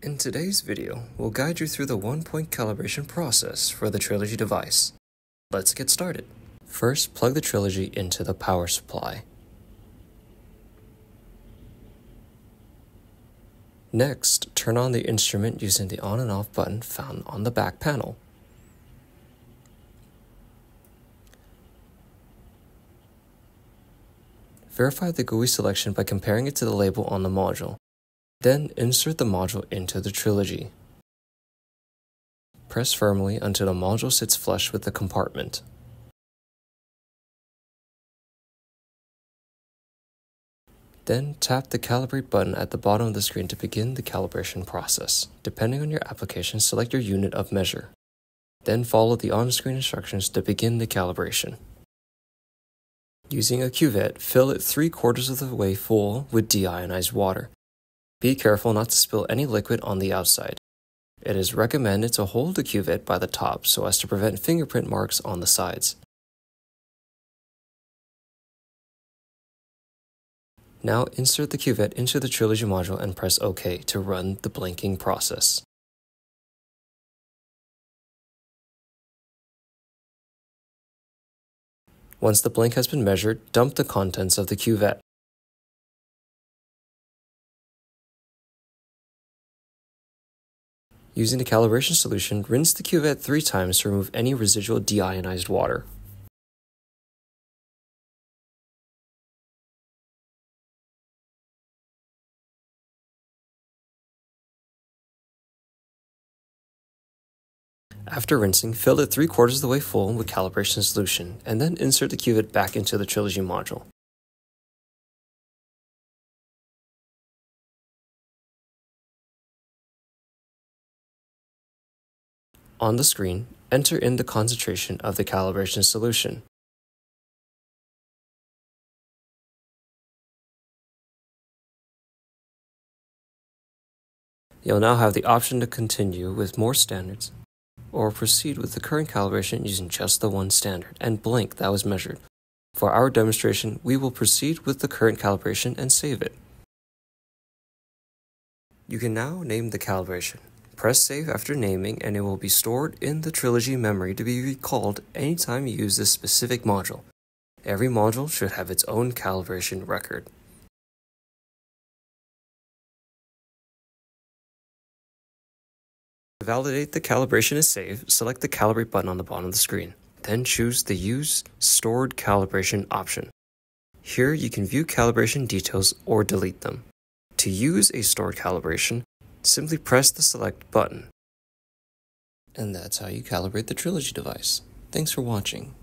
In today's video, we'll guide you through the one-point calibration process for the Trilogy device. Let's get started. First, plug the Trilogy into the power supply. Next, turn on the instrument using the on and off button found on the back panel. Verify the GUI selection by comparing it to the label on the module. Then insert the module into the Trilogy. Press firmly until the module sits flush with the compartment. Then tap the Calibrate button at the bottom of the screen to begin the calibration process. Depending on your application, select your unit of measure. Then follow the on-screen instructions to begin the calibration. Using a cuvette, fill it three quarters of the way full with deionized water. Be careful not to spill any liquid on the outside. It is recommended to hold the cuvette by the top so as to prevent fingerprint marks on the sides. Now insert the cuvette into the Trilogy module and press OK to run the blanking process. Once the blank has been measured, dump the contents of the cuvette. Using the calibration solution, rinse the cuvette three times to remove any residual deionized water. After rinsing, fill it 3 quarters of the way full with calibration solution, and then insert the cuvette back into the Trilogy module. On the screen, enter in the concentration of the calibration solution. You'll now have the option to continue with more standards or proceed with the current calibration using just the one standard and blank that was measured. For our demonstration, we will proceed with the current calibration and save it. You can now name the calibration. Press save after naming and it will be stored in the Trilogy memory to be recalled anytime you use this specific module. Every module should have its own calibration record. To validate the calibration is saved, select the Calibrate button on the bottom of the screen. Then choose the Use Stored Calibration option. Here you can view calibration details or delete them. To use a stored calibration, simply press the Select button. And that's how you calibrate the Trilogy device. Thanks for watching.